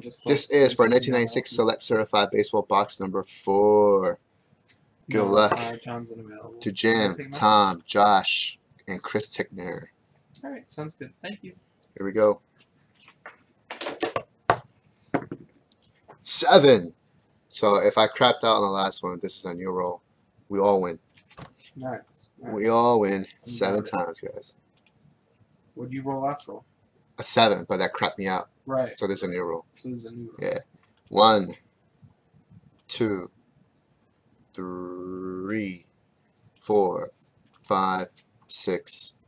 just. This is for 1996 1996 Select Certified Baseball Box number four. Good luck Uh, to Jim, Tom, Josh, and Chris Tickner. All right, sounds good. Thank you. Here we go. Seven. So if I crapped out on the last one, this is on your roll. We all win. Nice. We all win seven times, guys. What'd you roll last roll? A seven, but that crapped me out. Right. So this is a new rule. So this is a new roll. Yeah. One, two, three, four, five, six,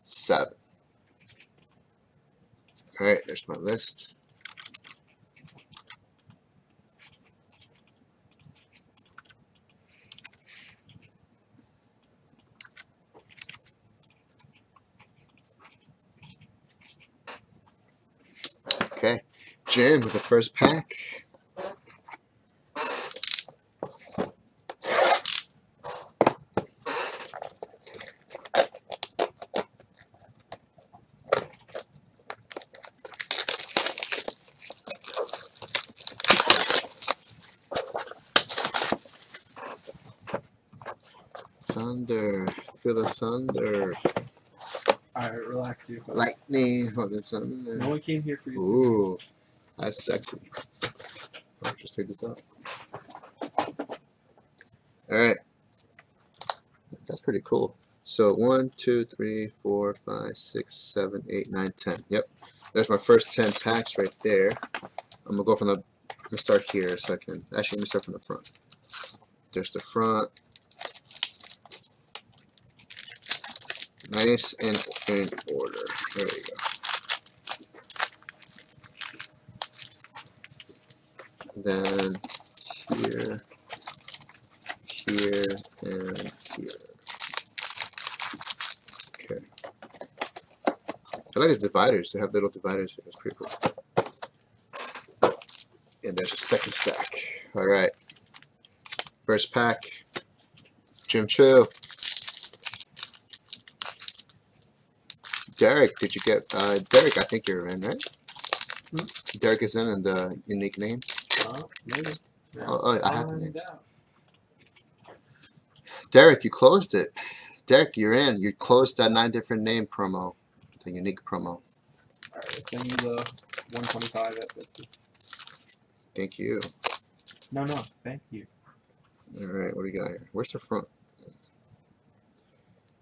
seven. Alright, there's my list. Okay, Jim with the first pack. Thunder, feel the thunder, All right, relax you. lightning, oh, the thunder. No one came here for you. Ooh, that's sexy. I'll just take this out. Alright. That's pretty cool. So one, two, three, four, five, six, seven, eight, nine, ten. Yep. There's my first ten packs right there. I'm gonna go from the I'm gonna start here so I can actually let me start from the front. There's the front. Nice and in order. There you go. Then here, here, and here. Okay. I like the dividers. They have little dividers. It's pretty cool. And there's a second stack. All right. First pack. Jim Chill. Derek, did you get? Uh, Derek, I think you're in, right? Hmm? Derek is in, and the unique name. Maybe. Oh, oh, I have the names. Derek, you closed it. Derek, you're in. You closed that nine different name promo, the unique promo. All right, send you the 125 at 50. Thank you. No, no, thank you. All right, what do you got here? Where's the front?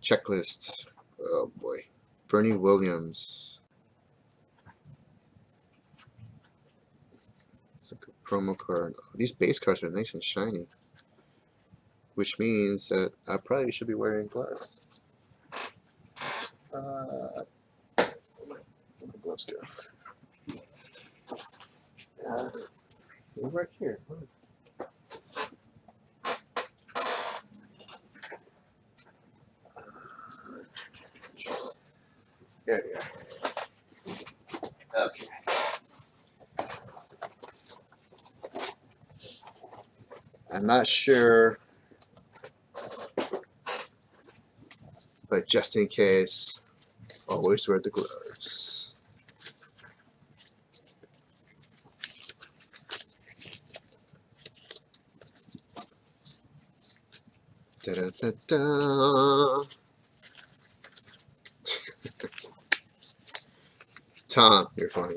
Checklist. Oh boy, Bernie Williams. It's like a promo card. These base cards are nice and shiny, which means that I probably should be wearing gloves. Uh, where my gloves go? Uh, They're right here. There we go. Okay. I'm not sure, but just in case, always wear the gloves. Da da da da. Tom, you're funny.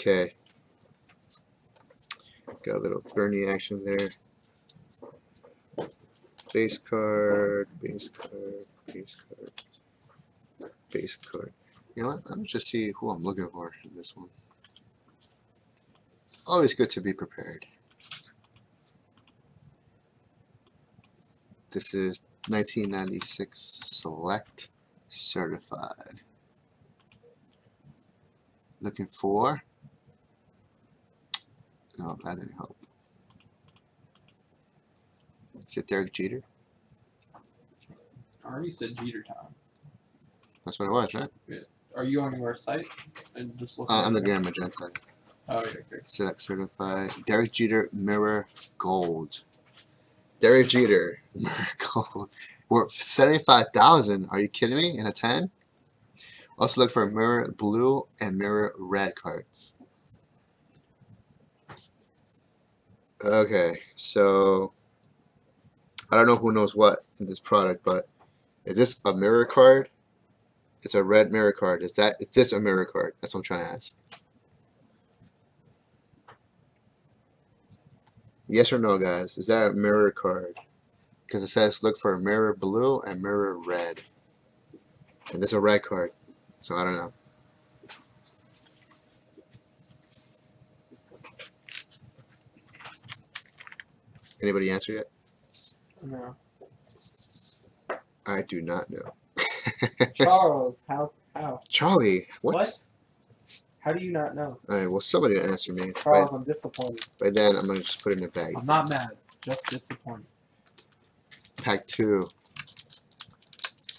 Okay. Got little Bernie action there. Base card, base card, base card, base card. You know what? Let me just see who I'm looking for in this one. Always good to be prepared. This is 1996 Select Certified. Looking for. No, that didn't help. Is it Derek Jeter? I already said Jeter time. That's what it was, right? Yeah. Are you on your site? And just look Uh, I'm it? at Magenta. Oh, yeah, okay. Select Certified. Derek Jeter Mirror Gold. Derek Jeter Mirror Gold. Worth 75000 Are you kidding me? In a 10? Also look for mirror blue and mirror red cards. Okay, so I don't know who knows what in this product, but is this a mirror card? It's a red mirror card. Is that is this a mirror card? That's what I'm trying to ask. Yes or no, guys? Is that a mirror card? Because it says look for a mirror blue and mirror red. And this is a red card. So I don't know. Anybody answer yet? No. I do not know. Charles, how how? Charlie, what? What? How do you not know? Alright, well somebody answer me. By, Charles, I'm disappointed. by then I'm gonna just put it in a bag. I'm not mad, just disappointed. Pack two.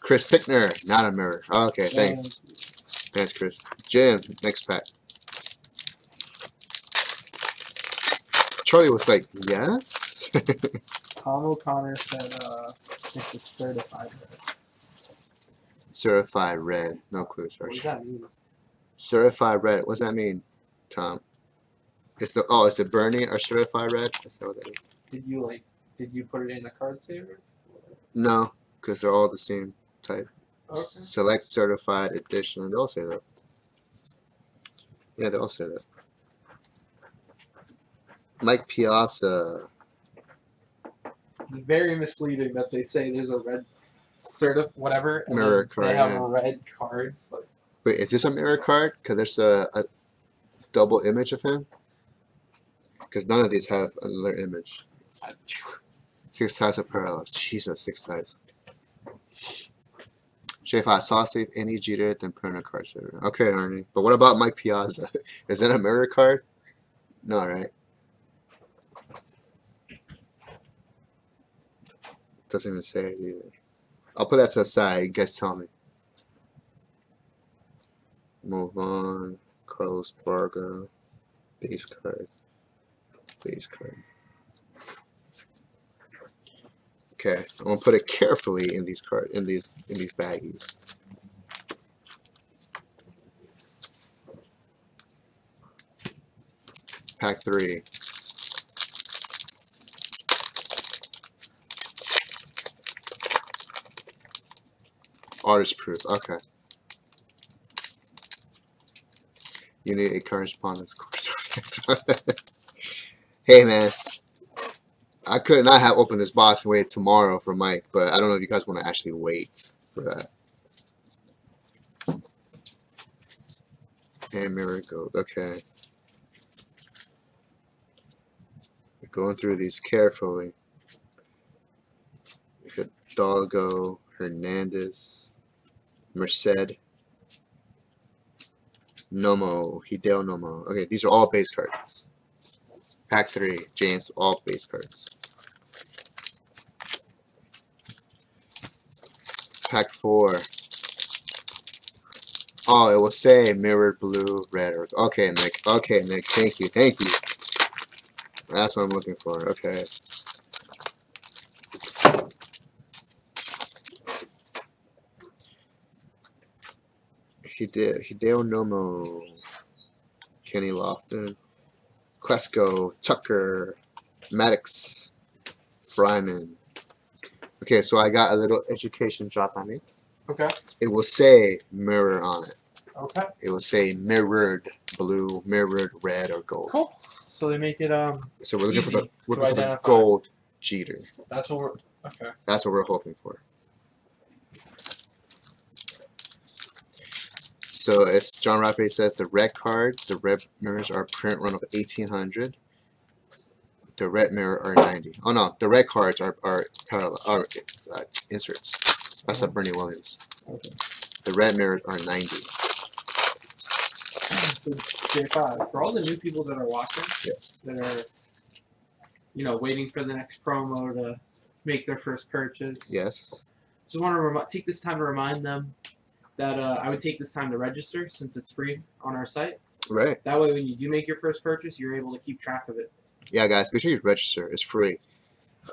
Chris Tickner, not a mirror. Oh, okay, thanks. Thanks, Chris. Jim, next pack. Charlie was like, yes? Tom O'Connor said uh it's a certified red. Certified red. No clue, What does that mean? Certified red. What does that mean, Tom? It's the oh, it's the Bernie or certified red? Is that what that is? Did you like did you put it in a card saver? No, because they're all the same type. Okay. Select certified edition. They all say that. Yeah, they all say that. Mike Piazza. It's very misleading that they say there's a red certif whatever and Mirror card, they have yeah. red cards like Wait, is this a mirror card? Because there's a, a double image of him. Because none of these have another image. Six types of parallels. Jesus, six types. J5 sausage, any Jeter, then put a card saver. Okay, Arnie. But what about Mike Piazza? Is that a mirror card? No, right? Doesn't even say it either. I'll put that to the side. You guys tell me. Move on. Carlos Baerga. Base card. Base card. Okay, I'm gonna put it carefully in these card in these in these baggies. Pack three. Artist proof. Okay. You need a correspondence course. hey man, I could not have opened this box and waited tomorrow for Mike, but I don't know if you guys want to actually wait for that. And mirror gold. Okay. We're going through these carefully. Hidalgo, Hernandez, Merced, Nomo, Hideo Nomo. Okay, these are all base cards. Pack 3, James, all base cards. Pack 4. Oh, it will say mirrored blue, red, or okay, Nick. Okay, Nick. Thank you, thank you. That's what I'm looking for. Okay. Hide Hideo Nomo, Kenny Lofton, Klesko, Tucker, Maddux, Fryman. Okay, so I got a little education drop on it. Okay. It will say mirror on it. Okay. It will say mirrored blue, mirrored red, or gold. Cool. So they make it um So we're looking for the Easy we're to looking for the gold Jeter. that's what we're okay. That's what we're hoping for. So as John Raffay says, the red card, the red mirrors are print run of 1800. The red mirror are 90. Oh no, the red cards are are parallel are uh, inserts. That's a Bernie Williams. Okay. The red mirrors are 90. So for all the new people that are watching Yes. that are you know waiting for the next promo to make their first purchase. Yes. Just want to take this time to remind them that uh, I would take this time to register since it's free on our site. Right. That way, when you do make your first purchase, you're able to keep track of it. Yeah, guys, make sure you register. It's free.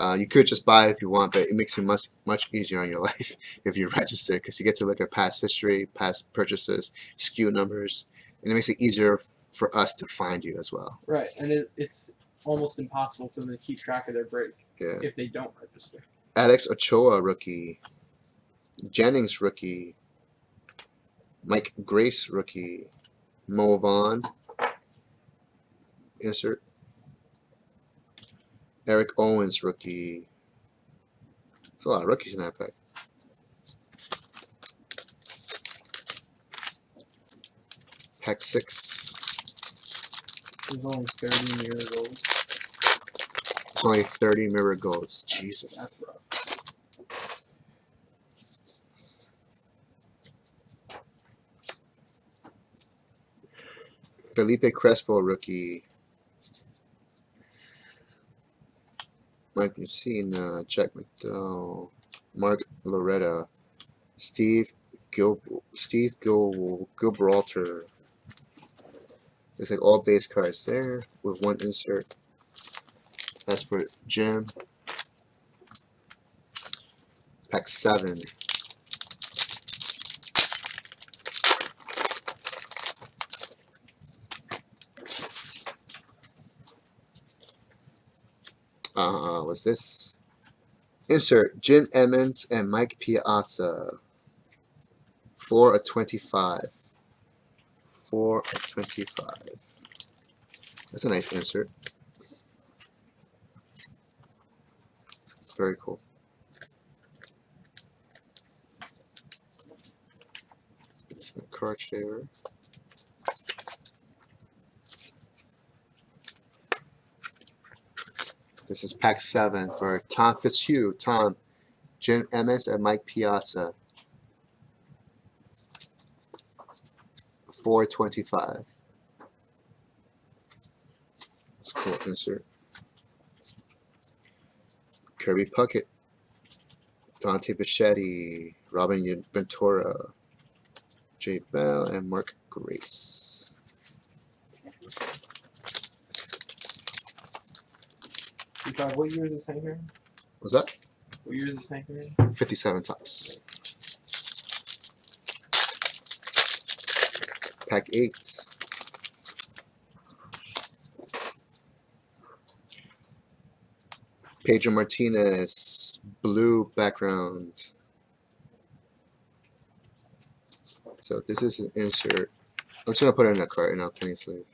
Uh, you could just buy if you want, but it makes it much much easier on your life if you register because you get to look at past history, past purchases, SKU numbers, and it makes it easier for us to find you as well. Right, and it, it's almost impossible for them to keep track of their break Yeah. if they don't register. Alex Ochoa rookie, Jennings rookie, Mike Grace rookie, Mo Vaughn, insert, Eric Owens rookie. There's a lot of rookies in that pack. Pack six. There's only 30 years old. It's only 30 mirror golds. Jesus. Felipe Crespo rookie. Mike Mussina, Jack McDowell, Mark Loretta, Steve Gil Steve Gil Gilberalter. It's like all base cards there with one insert. That's for Jim. Pack seven. Uh, what's this? Insert Jim Emmons and Mike Piazza. Four of twenty-five. Four of twenty-five. That's a nice insert. Very cool. Some card shaver. This is pack seven for Tom Fitzhugh, Tom, Jim Emmons, and Mike Piazza. Four twenty-five. That's a cool insert. Kirby Puckett, Dante Bichette, Robin Ventura, Jay Bell, and Mark Grace. Because what year is this anchor? What's that? What year is this anchor? 57 Topps. Pack 8. Pedro Martinez, blue background. So this is an insert. I'm just gonna put it in a cart and I'll penny sleeve.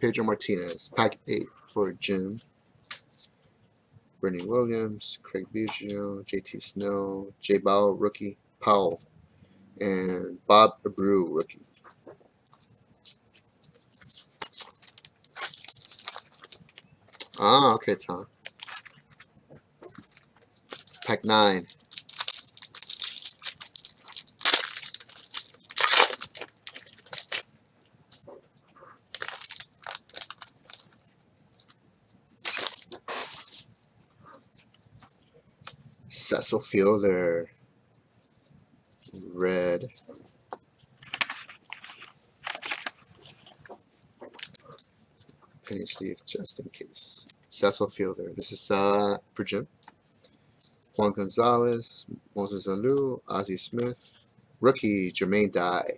Pedro Martinez, pack 8 for Jim. Bernie Williams, Craig Biggio, JT Snow, Jay Buhner, rookie, Powell, and Bob Abreu, rookie. Ah, okay, Tom. Pack 9. Cecil Fielder. Red. Penny sleeve just in case. Cecil Fielder. This is uh for Jim. Juan Gonzalez, Moises Alou, Ozzie Smith, rookie Jermaine Dye,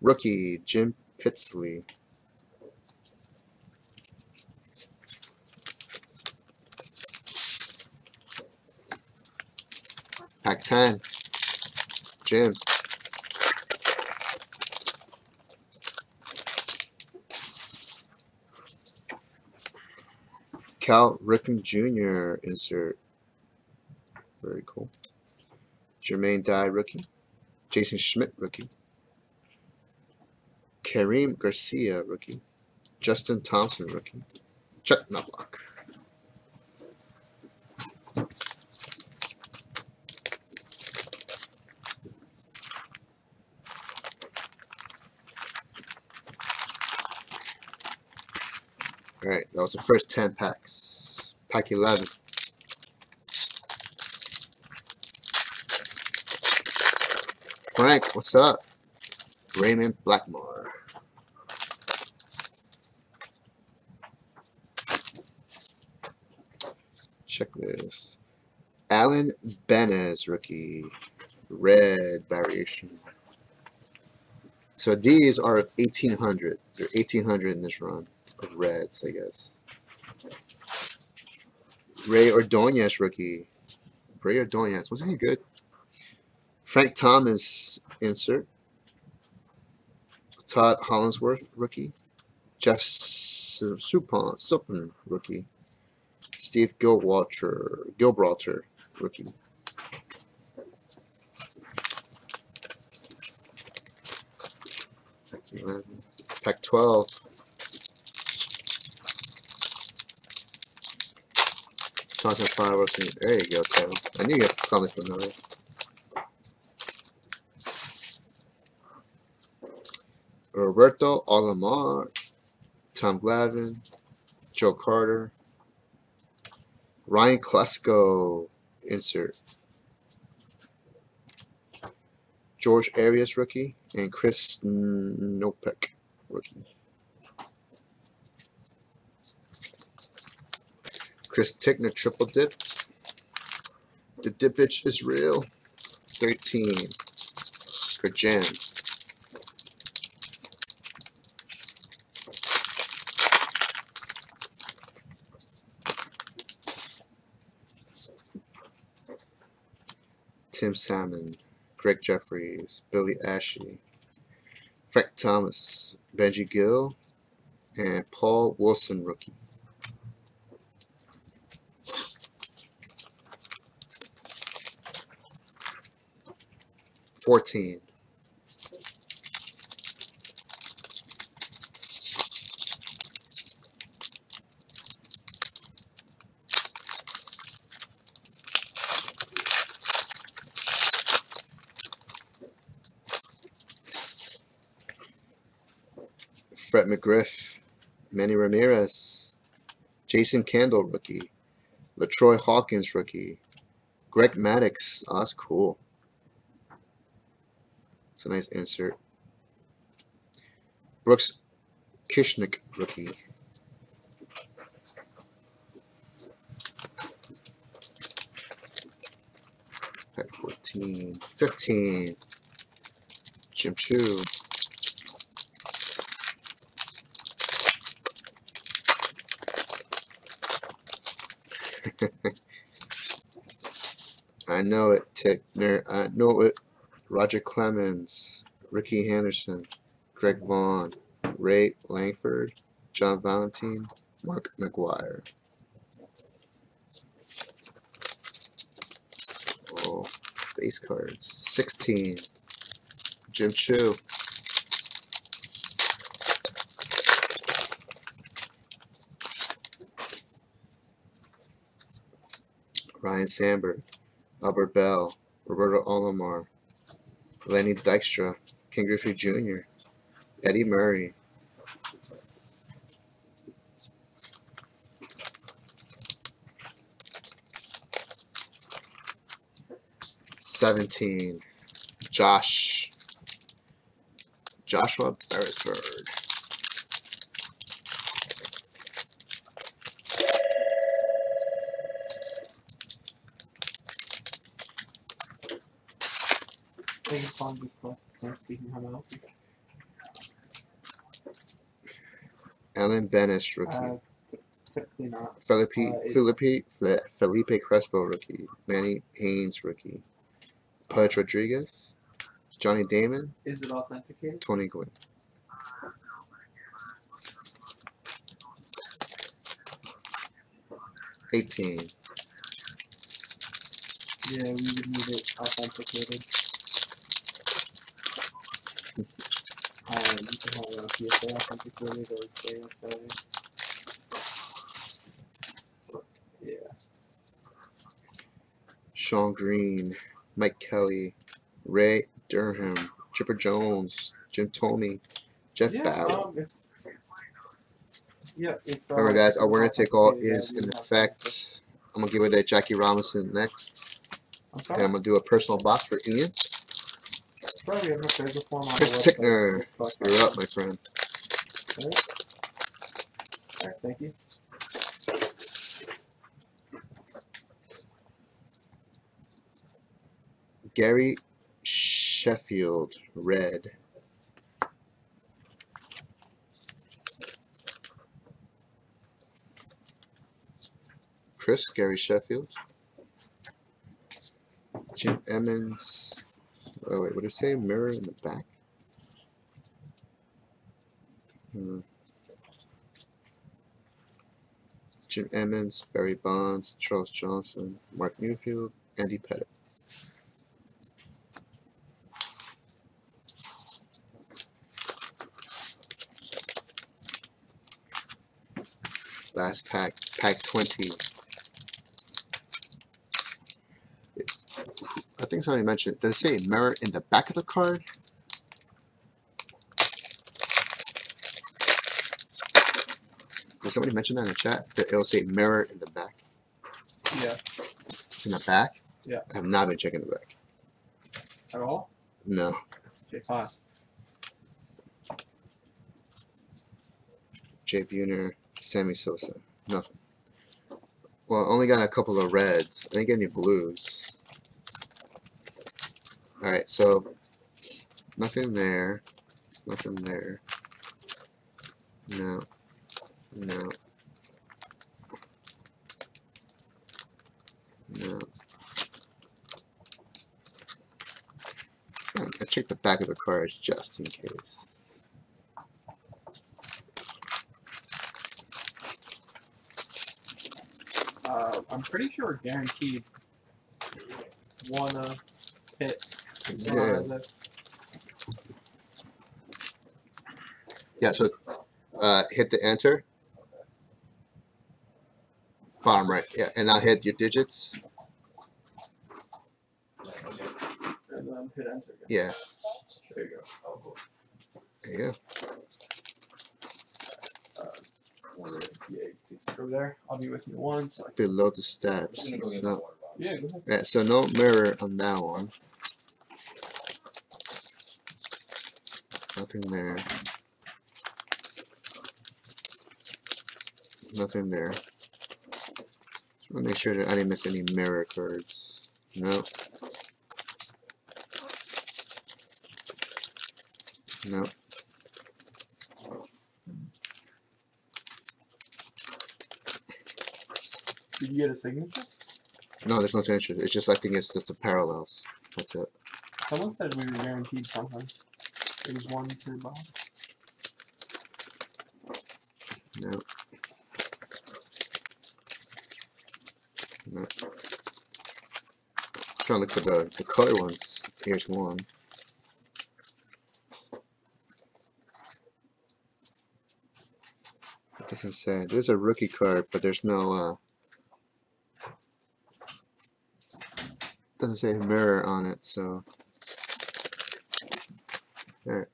rookie Jim Pittsley, Pack 10. Jim. Cal Ripken Jr. insert. Very cool. Jermaine Dye rookie. Jason Schmidt rookie. Karim Garcia rookie. Justin Thompson rookie. Chuck Knobloch. Alright, that was the first 10 packs. Pack 11. Frank, what's up? Raymond Blackmore. Check this. Alan Benes, rookie. Red variation. So these are 1800. They're 1800 in this run reds, I guess. Ray Ordonez, rookie. Ray Ordonez. Wasn't he good? Frank Thomas, insert. Todd Hollandsworth, rookie. Jeff Suppan, Suppan, rookie. Steve Gilwalter, Gilbralter, rookie. Pack 12. Fireworks. There you go, Kevin. I knew you had something familiar. Roberto Alomar, Tom Glavine, Joe Carter, Ryan Klesko, insert. George Arias, rookie, and Chris Snopek, rookie. Chris Tickner, triple dipped. The dippage is real. 13 for Jen. Tim Salmon, Gregg Jefferies, Billy Ashley, Frank Thomas, Benji Gill, and Paul Wilson rookie. Fourteen. Fred McGriff, Manny Ramirez, Jason Kendall rookie, Latroy Hawkins rookie, Greg Maddux. Oh, that's cool. Nice insert. Brooks Kieschnick rookie. Pack 14, 15. Jim Chu. I know it, Tickner. I know it. Roger Clemens, Rickey Henderson, Greg Vaughn, Ray Lankford, John Valentine, Mark McGwire. Oh, base cards. 16. Jim Chu. Ryne Sandberg, Albert Belle, Roberto Alomar, Lenny Dykstra, Ken Griffey Jr., Eddie Murray. Seventeen, Josh, Joshua Beresford. I think it's on just left, so speaking how about Alan rookie. uh, typically not. Felipe, Uh, Felipe, Felipe Crespo, rookie. Manny Haynes, rookie. Pudge Rodriguez. Johnny Damon. Is it authenticated? Tony Gwynn. Eighteen. Yeah, we would need it authenticated. Um, you can have on PSA or stay outside. Yeah. Shawn Green. Mike Kelly. Ray Durham. Chipper Jones. Jim Thome. Jeff yeah, Bauer. um, yeah, uh, Remember, guys, our winner take all is in effect. I'm gonna give it to Jackie Robinson next, I'm and. I'm gonna do a personal box for Ian. Probably a form on Chris Tickner. You're up, my friend. Alright, All right, thank you. Gary Sheffield, red. Chris, Gary Sheffield. Jim Emmons. Oh wait, what did it say? Mirror in the back. Hmm. Jim Emmons, Barry Bonds, Charles Johnson, Marc Newfield, Andy Pettitte. Last pack, pack 20. Think somebody mentioned, does it say mirror in the back of the card? Did somebody mention that in the chat? That it'll say mirror in the back? Yeah. In the back? Yeah. I have not been checking the back. At all? No. J5. Jay Buhner, Sammy Sosa. Nothing. Well, I only got a couple of reds. I didn't get any blues. Alright, so nothing there. Nothing there. No. No. No. I checked the back of the cards just in case. Uh, I'm pretty sure guaranteed uh, hit. Yeah. Yeah, so uh, hit the enter. Bottom right, yeah, and now hit your digits. And then hit enter again. Yeah, There you go. there you go. Yeah, you there. I'll be with you in one second. Below the stats. No, Yeah, go ahead. yeah, so no mirror on that one. Nothing there. Nothing there. Just want to make sure that I didn't miss any mirror cards. No. No. Did you get a signature? No, there's no signature. It's just I think it's just the parallels. That's it. Someone said we were guaranteed something. Was one to the bottom. No. No. trying to look for the, the color ones. Here's one. It doesn't say. There's a rookie card, but there's no, uh, doesn't say mirror on it, so. Alright.